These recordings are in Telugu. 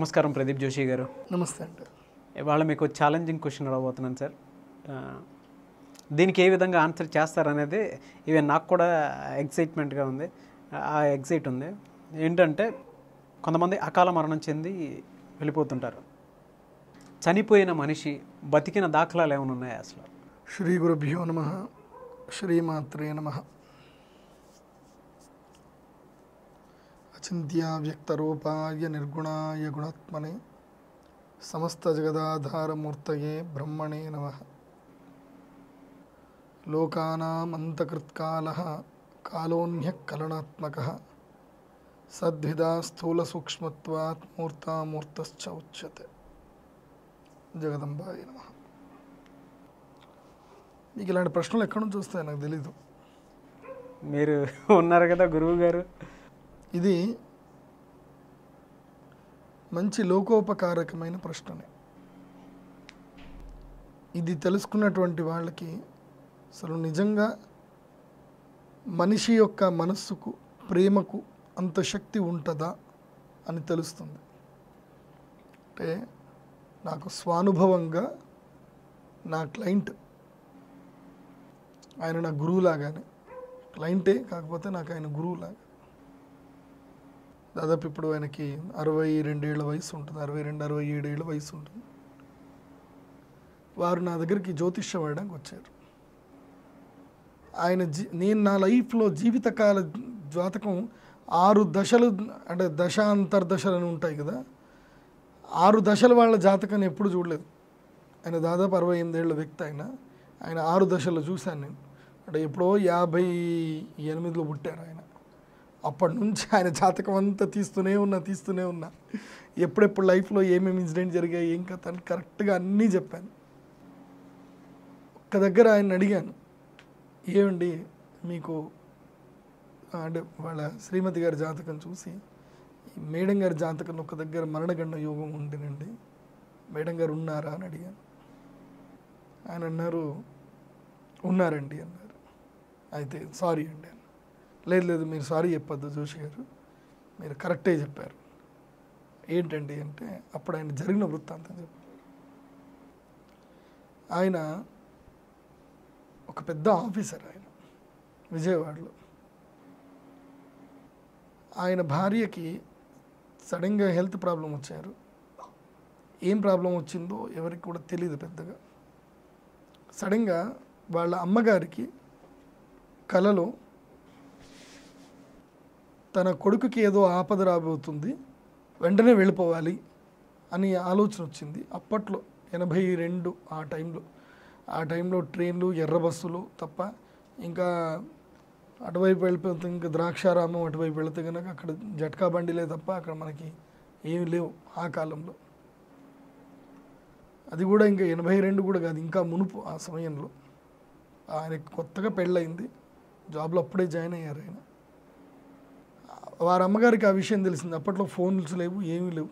నమస్కారం ప్రదీప్ జోషి గారు. నమస్తే అండి. ఇవాళ మీకు ఛాలెంజింగ్ క్వశ్చన్ అడగబోతున్నాను సార్. దీనికి ఏ విధంగా ఆన్సర్ చేస్తారనేది ఈవెన్ నాకు కూడా ఎగ్జైట్మెంట్గా ఉంది. ఆ ఎగ్జైట్ ఉంది. ఏంటంటే కొంతమంది అకాల మరణం చెంది వెళ్ళిపోతుంటారు. చనిపోయిన మనిషి బతికిన దాఖలాలు ఏమైనా ఉన్నాయా అసలు? శ్రీ గురుభ్యో నమ. శ్రీమాత్రే నమ. అచింత్య వ్యక్తరూపాయ నిర్గుణాయ గుణాత్మనే సమస్త జగదాధారమూర్తయే బ్రహ్మణే నమ లోకానామంతకృత్కాల కాలోన్య కలనాత్మక సద్విదా స్థూల సూక్ష్మత్వాత్ మూర్తామూర్తశ్చ ఉచ్యతే జగదంబాయ నమ మీకు ఇలాంటి ప్రశ్నలు ఎక్కడి నుంచి వస్తాయి నాకు తెలీదు మీరు ఉన్నారు కదా గురువు గారు ఇది మంచి లోకోపకారకమైన ప్రశ్ననే. ఇది తెలుసుకున్నటువంటి వాళ్ళకి అసలు నిజంగా మనిషి యొక్క మనస్సుకు ప్రేమకు అంత శక్తి ఉంటుందా అని తెలుస్తుంది. అంటే నాకు స్వానుభవంగా నా క్లయింట్ ఆయన నా గురువులాగానే. క్లయింటే కాకపోతే నాకు ఆయన గురువులాగా. దాదాపు ఇప్పుడు ఆయనకి అరవై రెండేళ్ళ వయసు ఉంటుంది. అరవై రెండు అరవై ఏడేళ్ళ వయసు ఉంటుంది. వారు నా దగ్గరికి జ్యోతిష్యం వేయడానికి వచ్చారు. ఆయన జీ నేను నా లైఫ్లో జీవితకాల జాతకం ఆరు దశలు అంటే దశ అంతర్దశలు అని ఉంటాయి కదా. ఆరు దశల వాళ్ళ జాతకాన్ని ఎప్పుడు చూడలేదు. ఆయన దాదాపు అరవై ఎనిమిదేళ్ళ వ్యక్తి ఆయన. ఆయన ఆరు దశలు చూశాను నేను. అంటే ఎప్పుడో యాభై ఎనిమిదిలో పుట్టారు ఆయన. అప్పటి నుంచి ఆయన జాతకం అంతా తీస్తూనే ఉన్నా తీస్తూనే ఉన్నా. ఎప్పుడెప్పుడు లైఫ్లో ఏమేమి ఇన్సిడెంట్ జరిగాయి ఏం కథ అని కరెక్ట్గా అన్నీ చెప్పాను. ఒక్క దగ్గర ఆయన అడిగాను ఏమండి మీకు అంటే వాళ్ళ శ్రీమతి గారి జాతకం చూసి మేడం గారి జాతకం ఒక దగ్గర మరణగండ యోగం ఉండినండి మేడం గారు ఉన్నారా? అని అడిగాను. ఆయన అన్నారు ఉన్నారండి అన్నారు. అయితే సారీ అండి లేదు లేదు మీరు సారీ చెప్పొద్దు జోషి గారు. మీరు కరెక్టే చెప్పారు. ఏంటండి అంటే అప్పుడు ఆయన జరిగిన వృత్తాంతం చెప్పారు ఆయన ఒక పెద్ద ఆఫీసర్ ఆయన విజయవాడలో. ఆయన భార్యకి సడన్గా హెల్త్ ప్రాబ్లం వచ్చారు. ఏం ప్రాబ్లం వచ్చిందో ఎవరికి కూడా తెలియదు పెద్దగా. సడన్గా వాళ్ళ అమ్మగారికి కలలో తన కొడుకుకి ఏదో ఆపద రాబోతుంది వెంటనే వెళ్ళిపోవాలి అని ఆలోచన వచ్చింది. అప్పట్లో ఎనభై రెండు ఆ టైంలో. ఆ టైంలో ట్రైన్లు ఎర్ర బస్సులు తప్ప ఇంకా అటువైపు వెళ్ళిపోతే ఇంకా ద్రాక్షారామం అటువైపు వెళితే కనుక అక్కడ జట్కా బండిలే తప్ప అక్కడ మనకి ఏమి లేవు ఆ కాలంలో. అది కూడా ఇంకా ఎనభై రెండు కూడా కాదు ఇంకా మునుపు ఆ సమయంలో. ఆయనకి కొత్తగా పెళ్ళయింది. జాబ్లో అప్పుడే జాయిన్ అయ్యారు ఆయన. వారి అమ్మగారికి ఆ విషయం తెలిసింది. అప్పట్లో ఫోన్స్ లేవు ఏమీ లేవు.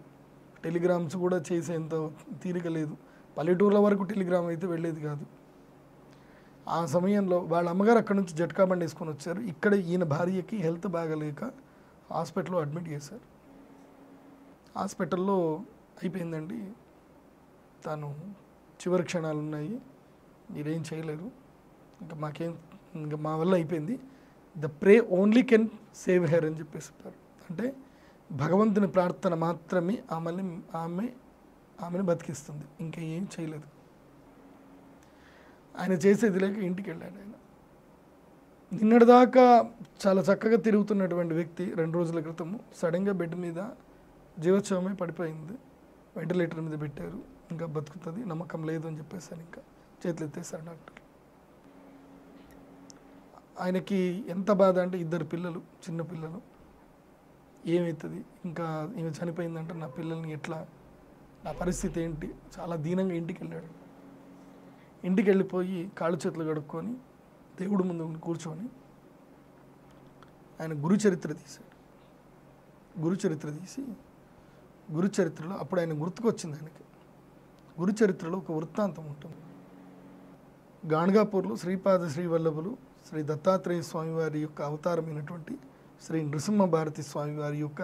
టెలిగ్రామ్స్ కూడా చేసేంత తీరిక లేదు. పల్లెటూర్ల వరకు టెలిగ్రామ్ అయితే వెళ్ళేది కాదు. ఆ సమయంలో వాళ్ళ అమ్మగారు అక్కడ నుంచి జట్కా బండి వేసుకొని వచ్చారు. ఇక్కడ ఈయన భార్యకి హెల్త్ బాగలేక హాస్పిటల్లో అడ్మిట్ చేశారు. హాస్పిటల్లో అయిపోయిందండి. తాను చివరి క్షణాలు ఉన్నాయి మీరేం చేయలేరు. ఇంకా మాకేం ఇంకా మా వల్ల అయిపోయింది. The pray only can save her అని చెప్పేసి చెప్పారు అంటే భగవంతుని ప్రార్థన మాత్రమే ఆమెని ఆమె ఆమెను బతికిస్తుంది. ఇంకా ఏం చేయలేదు. ఆయన చేసేది లేక ఇంటికి వెళ్ళాడు ఆయన. నిన్నటిదాకా చాలా చక్కగా తిరుగుతున్నటువంటి వ్యక్తి రెండు రోజుల క్రితము సడన్గా బెడ్ మీద జీవోత్సవమే పడిపోయింది. వెంటిలేటర్ మీద పెట్టారు. ఇంకా బతుకుతుంది నమ్మకం లేదు అని చెప్పేసాను ఇంకా చేతులు ఎత్తేసారు డాక్టర్. ఆయనకి ఎంత బాధ అంటే ఇద్దరు పిల్లలు చిన్న పిల్లలు. ఏమవుతుంది ఇంకా ఈమె చనిపోయిందంటే నా పిల్లల్ని ఎట్లా? నా పరిస్థితి ఏంటి? చాలా దీనంగా ఇంటికి వెళ్ళాడు ఇంటికి వెళ్ళిపోయి కాళ్ళు చేతులు కడుక్కొని దేవుడి ముందు కూర్చొని ఆయన గురు చరిత్ర తీశాడు. గురు చరిత్ర తీసి గురు చరిత్రలో అప్పుడు ఆయన గుర్తుకొచ్చింది ఆయనకి. గురుచరిత్రలో ఒక వృత్తాంతం ఉంటుంది. గాణగాపూర్లో శ్రీపాద శ్రీవల్లభులు శ్రీ దత్తాత్రేయ స్వామివారి యొక్క అవతారమైనటువంటి శ్రీ నృసింహ భారతి స్వామివారి యొక్క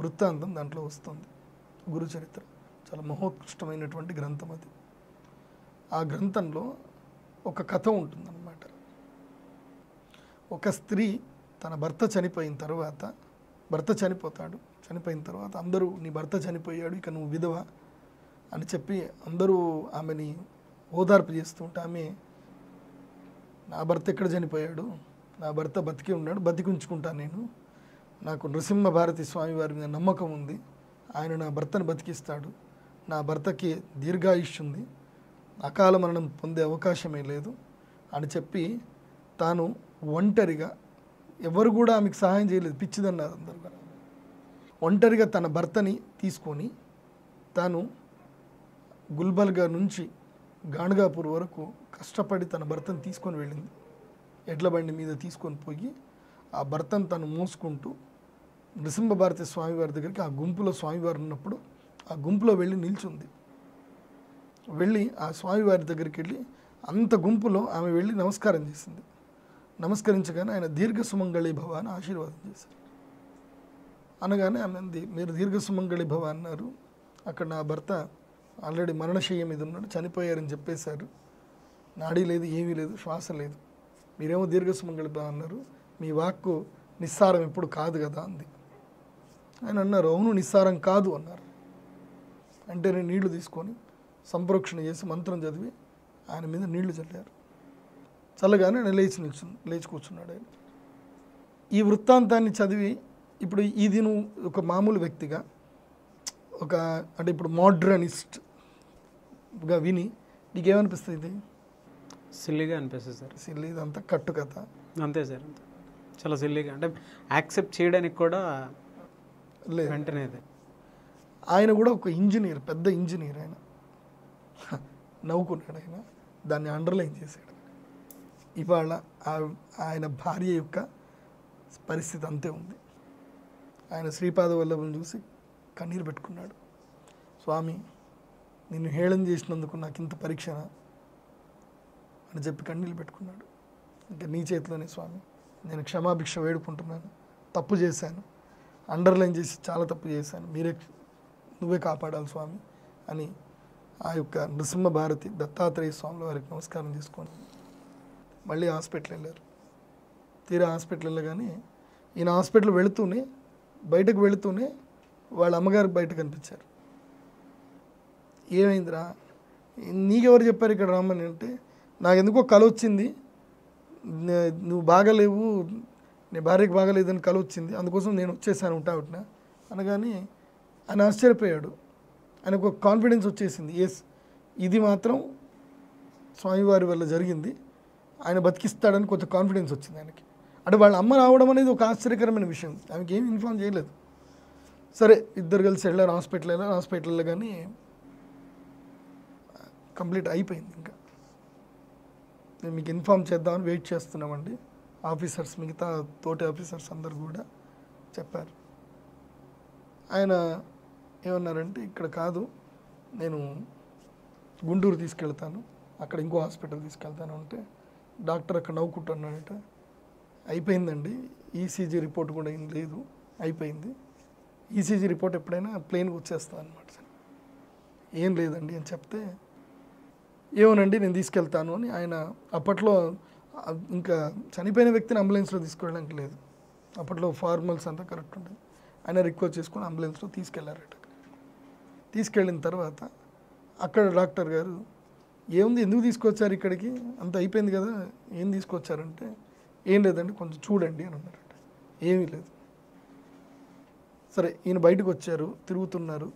వృత్తాంతం దాంట్లో వస్తుంది. గురుచరిత్ర. చాలా మహోత్కృష్టమైనటువంటి గ్రంథం అది. ఆ గ్రంథంలో ఒక కథ ఉంటుందన్నమాట. ఒక స్త్రీ తన భర్త చనిపోయిన తర్వాత భర్త చనిపోతాడు. చనిపోయిన తర్వాత అందరూ నీ భర్త చనిపోయాడు ఇక నువ్వు విధవ? అని చెప్పి అందరూ ఆమెని ఓదార్పు చేస్తుంటే ఆమె నా భర్త ఎక్కడ చనిపోయాడు? నా భర్త బతికి ఉన్నాడు బతికి ఉంచుకుంటాను నేను. నాకు నృసింహ భారతి స్వామి వారి మీద నమ్మకం ఉంది. ఆయన నా భర్తను బతికిస్తాడు. నా భర్తకి దీర్ఘాయుష్ ఉంది. అకాల మరణం పొందే అవకాశమే లేదు అని చెప్పి తాను ఒంటరిగా ఎవరు కూడా ఆమెకు సహాయం చేయలేదు. పిచ్చిదన్నారు అందరు కూడా. ఒంటరిగా తన భర్తని తీసుకొని తాను గుల్బర్గా నుంచి గాణగాపూర్ వరకు కష్టపడి తన భర్తను తీసుకొని వెళ్ళింది. ఎడ్ల బండి మీద తీసుకొని పోయి ఆ భర్తను తను మోసుకుంటూ నృసింహభారతి స్వామివారి దగ్గరికి ఆ గుంపులో స్వామివారు ఉన్నప్పుడు ఆ గుంపులో వెళ్ళి నిల్చుంది. వెళ్ళి ఆ స్వామివారి దగ్గరికి వెళ్ళి అంత గుంపులో ఆమె వెళ్ళి నమస్కారం చేసింది. నమస్కరించగానే ఆయన దీర్ఘ సుమంగళి భవ అని ఆశీర్వాదం చేశారు. అనగానే ఆమె అంది మీరు దీర్ఘ సుమంగళి భవ అన్నారు. అక్కడ నా భర్త ఆల్రెడీ మరణశయ్య మీద ఉన్నాడు చనిపోయారని చెప్పేశారు. నాడీ లేదు ఏమీ లేదు శ్వాస లేదు. మీరేమో దీర్ఘసుమంగళిత అన్నారు. మీ వాక్కు నిస్సారం ఎప్పుడు కాదు కదా అంది. ఆయన అన్నారు అవును నిస్సారం కాదు అన్నారు. అంటే నేను నీళ్ళు తీసుకొని సంప్రోక్షణ చేసి మంత్రం చదివి ఆయన మీద నీళ్ళు చల్లారు. చల్లగానే ఆయన లేచి నిల్చు లేచి కూర్చున్నాడు ఆయన. ఈ వృత్తాంతాన్ని చదివి ఇప్పుడు ఇది నువ్వు ఒక మామూలు వ్యక్తిగా ఒక అంటే ఇప్పుడు మోడ్రనిస్ట్గా విని నీకేమనిపిస్తుంది ఇది? సిల్లీగా అనిపిస్తుంది సార్. అసలు ఇదంతా కట్టు కథ. అంతే సార్ చాలా సిల్లీగా అంటే యాక్సెప్ట్ చేయడానికి కూడా లేదు. వెంటనే ఆయన కూడా ఒక ఇంజనీర్ పెద్ద ఇంజనీర్ ఆయన. నవ్వుకున్నాడు ఆయన. దాన్ని అండర్లైన్ చేశాడు. ఇవాళ ఆ- ఆయన భార్య యొక్క పరిస్థితి అంతే ఉంది. ఆయన శ్రీపాద వల్లభం చూసి కన్నీరు పెట్టుకున్నాడు. స్వామి నిన్ను హేళన చేసినందుకు నాకు ఇంత పరీక్షనా అని చెప్పి కన్నీళ్ళు పెట్టుకున్నాడు. ఇంకా నీ చేతిలోనే స్వామి. నేను క్షమాభిక్ష వేడుకుంటున్నాను. తప్పు చేశాను. అండర్లైన్ చేసి చాలా తప్పు చేశాను. మీరే నువ్వే కాపాడాలి స్వామి అని ఆ యొక్క నృసింహ భారతి దత్తాత్రేయ స్వాముల వారికి నమస్కారం చేసుకోండి. మళ్ళీ హాస్పిటల్ వెళ్ళారు. తీరా హాస్పిటల్ వెళ్ళగానే ఈయన హాస్పిటల్ వెళుతూనే బయటకు వెళుతూనే వాళ్ళ అమ్మగారు బయట కనిపించారు. ఏమైందిరా? నీకెవరు చెప్పారు ఇక్కడ రమ్మని అంటే నాకు ఎందుకో కల వచ్చింది నువ్వు బాగలేవు నీ భార్యకి బాగలేదని కళ వచ్చింది అందుకోసం నేను వచ్చేసాను ఉంటా ఉంటున్నా అనగానే ఆయన ఆశ్చర్యపోయాడు. ఆయనకు ఒక కాన్ఫిడెన్స్ వచ్చేసింది. ఎస్ ఇది మాత్రం స్వామివారి వల్ల జరిగింది. ఆయన బతికిస్తాడని కొంచెం కాన్ఫిడెన్స్ వచ్చింది ఆయనకి. అంటే వాళ్ళ అమ్మ రావడం అనేది ఒక ఆశ్చర్యకరమైన విషయం. ఆమెకి ఏమి ఇన్ఫార్మ్ చేయలేదు. సరే ఇద్దరు కలిసి వెళ్ళారు హాస్పిటల్ వెళ్ళారు. హాస్పిటల్లో కానీ కంప్లీట్ అయిపోయింది ఇంకా. నేను మీకు ఇన్ఫామ్ చేద్దామని వెయిట్ చేస్తున్నామండి. ఆఫీసర్స్ మిగతా తోటి ఆఫీసర్స్ అందరు కూడా చెప్పారు. ఆయన ఏమన్నారంటే ఇక్కడ కాదు నేను గుంటూరు తీసుకెళ్తాను అక్కడ ఇంకో హాస్పిటల్ తీసుకెళ్తాను అంటే డాక్టర్ అక్కడ నవ్వుకుంటున్నాడట. అయిపోయిందండి. ఈసీజీ రిపోర్ట్ కూడా ఏం లేదు. అయిపోయింది. ఈసీజీ రిపోర్ట్ ఎప్పుడైనా ప్లెయిన్కి వచ్చేస్తాను అనమాట ఏం లేదండి అని చెప్తే ఏమోనండి నేను తీసుకెళ్తాను అని ఆయన అప్పట్లో ఇంకా చనిపోయిన వ్యక్తిని అంబులెన్స్లో తీసుకెళ్ళడానికి లేదు. అప్పట్లో ఫార్మల్స్ అంతా కరెక్ట్ ఉండేది. ఆయన రిక్వెస్ట్ చేసుకుని అంబులెన్స్లో తీసుకెళ్ళారట. తీసుకెళ్ళిన తర్వాత అక్కడ డాక్టర్ గారు ఏముంది ఎందుకు తీసుకొచ్చారు ఇక్కడికి? అంత అయిపోయింది కదా ఏం తీసుకొచ్చారంటే ఏం లేదండి కొంచెం చూడండి అని అన్నారట. ఏమీ లేదు. సరే ఈయన బయటకు వచ్చారు తిరుగుతున్నారు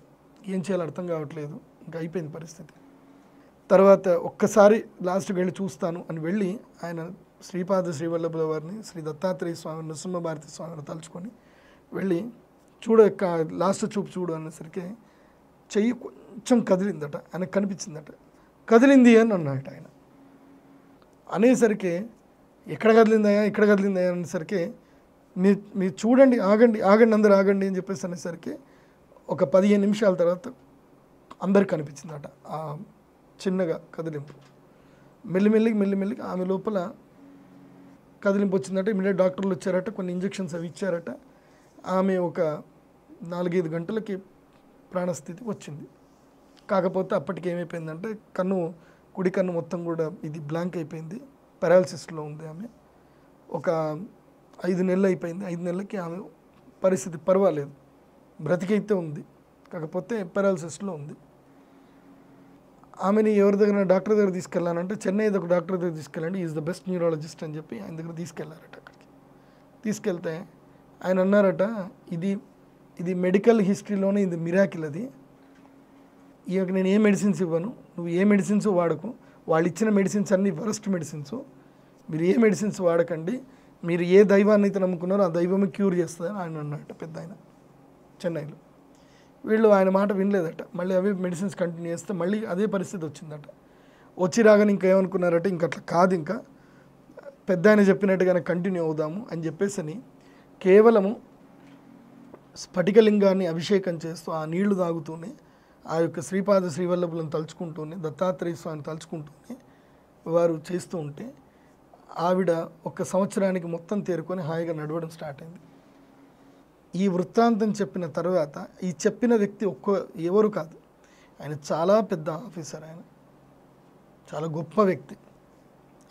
ఏం చేయాలో అర్థం కావట్లేదు ఇంకా అయిపోయింది పరిస్థితి. తర్వాత ఒక్కసారి లాస్ట్కి వెళ్ళి చూస్తాను అని వెళ్ళి ఆయన శ్రీపాద శ్రీవల్లభుల వారిని శ్రీ దత్తాత్రేయ స్వామి నృసింహ భారతి స్వామిని తలుచుకొని వెళ్ళి చూడ లాస్ట్ చూపు చూడు అనేసరికి చెయ్యి కొంచెం కదిలిందట ఆయనకు కనిపించిందట. కదిలింది అని అన్నాడట ఆయన. అనేసరికి ఎక్కడ కదిలిందయ్యా ఇక్కడ కదిలిందయ్యా అనేసరికి మీ మీరు చూడండి ఆగండి ఆగండి అందరు ఆగండి అని చెప్పేసి అనేసరికి ఒక పదిహేను నిమిషాల తర్వాత అందరికి కనిపించిందట. చిన్నగా కదిలింపు. మెల్లిమెల్లికి మెల్లిమెల్లికి ఆమె లోపల కదిలింపు వచ్చిందంటే. ఇమీడియట్ డాక్టర్లు వచ్చారట కొన్ని ఇంజెక్షన్స్ అవి ఇచ్చారట. ఆమె ఒక నాలుగైదు గంటలకి ప్రాణస్థితి వచ్చింది. కాకపోతే అప్పటికి ఏమైపోయిందంటే కన్ను కుడి కన్ను మొత్తం కూడా ఇది బ్లాంక్ అయిపోయింది. పారాలసిస్లో ఉంది ఆమె. ఒక ఐదు నెలలు అయిపోయింది. ఐదు నెలలకి ఆమె పరిస్థితి పర్వాలేదు. బ్రతికైతే ఉంది. కాకపోతే పారాలసిస్లో ఉంది. ఆమెని ఎవరి దగ్గర డాక్టర్ దగ్గర తీసుకెళ్ళానంటే చెన్నై ఒక డాక్టర్ దగ్గర తీసుకెళ్ళండి. ఈజ్ ద బెస్ట్ న్యూరాలజిస్ట్ అని చెప్పి ఆయన దగ్గర తీసుకెళ్ళారట అక్కడికి. తీసుకెళ్తే ఆయన అన్నారట ఇది ఇది మెడికల్ హిస్టరీలోనే ఇది మిరాకిల్ అది. ఇక నేను ఏ మెడిసిన్స్ ఇవ్వను నువ్వు ఏ మెడిసిన్స్ వాడకు వాళ్ళు ఇచ్చిన మెడిసిన్స్ అన్ని వరస్ట్ మెడిసిన్స్ మీరు ఏ మెడిసిన్స్ వాడకండి మీరు ఏ దైవాన్ని అయితే నమ్ముకున్నారో ఆ దైవమే క్యూర్ చేస్తుందని ఆయన అన్నట్టు పెద్ద ఆయన చెన్నైలో. వీళ్ళు ఆయన మాట వినలేదట. మళ్ళీ అవే మెడిసిన్స్ కంటిన్యూ చేస్తే మళ్ళీ అదే పరిస్థితి వచ్చిందట. వచ్చి రాగానే ఇంకా ఏమనుకున్నారంటే ఇంక అట్లా కాదు ఇంకా. పెద్ద ఆయన చెప్పినట్టుగానే కంటిన్యూ అవుదాము అని చెప్పేసి అని కేవలము స్ఫటికలింగాన్ని అభిషేకం చేస్తూ ఆ నీళ్ళు తాగుతూనే ఆ యొక్క శ్రీపాద శ్రీవల్లభులను తలుచుకుంటూనే దత్తాత్రేయ స్వామిని తలుచుకుంటూనే వారు చేస్తూ ఉంటే ఆవిడ ఒక సంవత్సరానికి మొత్తం తేరుకొని హాయిగా నడవడం స్టార్ట్ అయింది. ఈ వృత్తాంతం చెప్పిన తర్వాత ఈ చెప్పిన వ్యక్తి ఒక్క ఎవరు కాదు. ఆయన చాలా పెద్ద ఆఫీసర్ ఆయన. చాలా గొప్ప వ్యక్తి.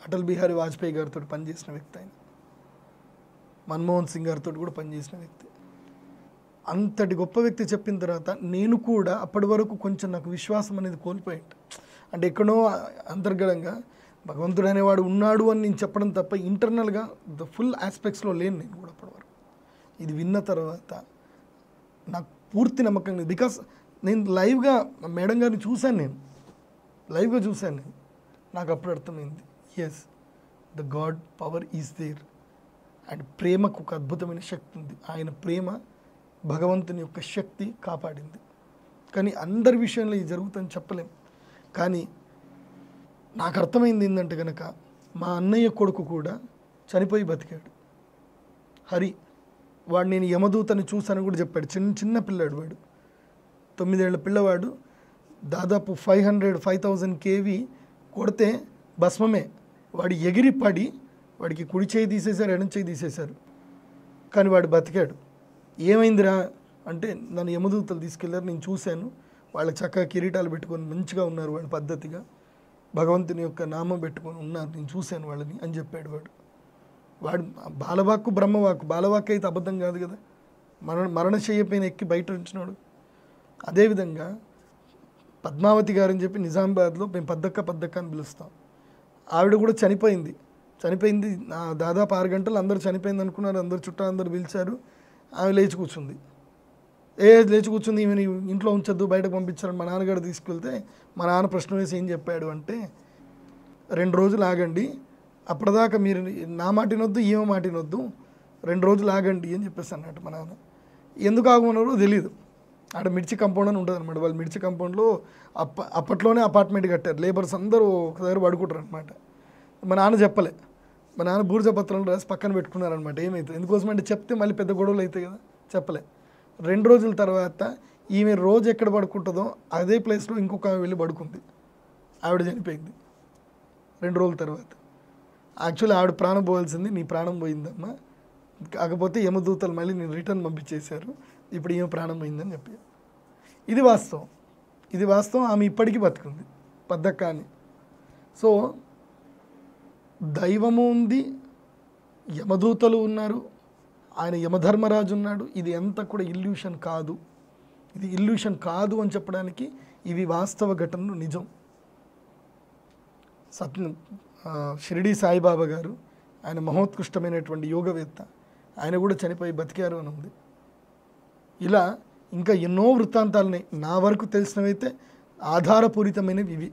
అటల్ బిహారీ వాజ్పేయి గారితో పనిచేసిన వ్యక్తి ఆయన. మన్మోహన్ సింగ్ గారితో కూడా పనిచేసిన వ్యక్తి. అంతటి గొప్ప వ్యక్తి చెప్పిన తర్వాత నేను కూడా అప్పటి వరకు కొంచెం నాకు విశ్వాసం అనేది కోల్పోయింది అంటే ఎక్కడో అంతర్గతంగా భగవంతుడు అనేవాడు ఉన్నాడు అని నేను చెప్పడం తప్ప ఇంటర్నల్గా ద ఫుల్ ఆస్పెక్ట్స్లో లేను నేను కూడా అప్పటి వరకు. ఇది విన్న తర్వాత నాకు పూర్తి నమ్మకం లేదు. బికాస్ నేను లైవ్గా మేడం గారిని చూశాను నేను. లైవ్గా చూశాను నేను. నాకు అప్పుడు అర్థమైంది yes the God power is there and ప్రేమకు ఒక అద్భుతమైన శక్తి ఉంది. ఆయన ప్రేమ భగవంతుని యొక్క శక్తి కాపాడింది. కానీ అందరి విషయంలో ఇది జరుగుతుందని చెప్పలేం. కానీ నాకు అర్థమైంది ఏంటంటే కనుక మా అన్నయ్య కొడుకు కూడా చనిపోయి బతికాడు. హరి వాడు నేను యమదూతని చూసాను కూడా చెప్పాడు. చిన్న చిన్న పిల్లాడు వాడు. తొమ్మిదేళ్ళ పిల్లవాడు. దాదాపు five hundred five thousand KV కొడితే భస్మమే. వాడు ఎగిరి పడి వాడికి కుడి చేయి తీసేశారు ఎడం చేయి తీసేశారు. కానీ వాడు బతికాడు. ఏమైందిరా? అంటే నన్ను యమదూతలు తీసుకెళ్ళారు నేను చూశాను. వాళ్ళకి చక్కగా కిరీటాలు పెట్టుకొని మంచిగా ఉన్నారు వాళ్ళు పద్ధతిగా. భగవంతుని యొక్క నామం పెట్టుకొని ఉన్నారు నేను చూశాను వాళ్ళని అని చెప్పాడు వాడు. వాడు బాలవాక్కు బ్రహ్మవాక్కు. బాలవాక్కు అయితే అబద్ధం కాదు కదా. మరణ మరణశయ్య పైన ఎక్కి బయట ఉంచినాడు అదేవిధంగా పద్మావతి గారు అని చెప్పి నిజామాబాద్లో మేము పద్దక్క పద్దక్క అని పిలుస్తాం. ఆవిడ కూడా చనిపోయింది. చనిపోయింది దాదాపు ఆరు గంటలు అందరూ చనిపోయింది అనుకున్నారు. అందరు చుట్టాలు అందరూ పిలిచారు. ఆమె లేచి కూర్చుంది. ఏ లేచి కూర్చుంది ఈమెను ఇంట్లో ఉంచొద్దు బయటకు పంపించారు మా నాన్నగారు తీసుకెళ్తే మా నాన్న ప్రశ్న వేసి ఏం చెప్పాడు అంటే రెండు రోజులు ఆగండి అప్పటిదాకా మీరు నా మాట వినొద్దు ఈమె మాట వినొద్దు రెండు రోజులు ఆగండి అని చెప్పేసి అన్నట్టు మా నాన్న. ఎందుకు ఆగమన్నారో తెలియదు ఆడ మిర్చి కంపౌండ్ అని ఉంటుంది అనమాట వాళ్ళు మిర్చి కంపౌండ్లో అప్ప అప్పట్లోనే అపార్ట్మెంట్ కట్టారు. లేబర్స్ అందరూ ఒక దగ్గర పడుకుంటారు అనమాట మా నాన్న చెప్పలే. మా నాన్న బూర్జ పత్రాలు రాసి పక్కన పెట్టుకున్నారనమాట ఏమైతే? ఎందుకోసం అంటే చెప్తే మళ్ళీ పెద్ద గొడవలు అవుతాయి కదా. చెప్పలే. రెండు రోజుల తర్వాత ఈమె రోజు ఎక్కడ పడుకుంటుందో అదే ప్లేస్లో ఇంకొక ఆమె వెళ్ళి పడుకుంది. ఆవిడ చనిపోయింది. రెండు రోజుల తర్వాత. యాక్చువల్లీ ఆవిడ ప్రాణం పోవాల్సింది నీ ప్రాణం పోయిందమ్మా. కాకపోతే యమదూతలు మళ్ళీ నేను రిటర్న్ పంపించేశారు. ఇప్పుడు ఏమో ప్రాణం పోయిందని చెప్పి. ఇది వాస్తవం. ఇది వాస్తవం. ఆమె ఇప్పటికీ బతుకుంది. బద్దక్క అని సో దైవము ఉంది యమదూతలు ఉన్నారు ఆయన యమధర్మరాజు ఉన్నాడు. ఇది ఎంత కూడా ఇల్యూషన్ కాదు. ఇది ఇల్యూషన్ కాదు అని చెప్పడానికి ఇవి వాస్తవ ఘటనలు నిజం. సత్యం షిరిడి సాయిబాబా గారు ఆయన మహోత్కృష్టమైనటువంటి యోగవేత్త ఆయన కూడా చనిపోయి బతికారు అని ఉంది. ఇలా ఇంకా ఎన్నో వృత్తాంతాలని నా వరకు తెలిసినవైతే ఆధారపూరితమైనవి ఇవి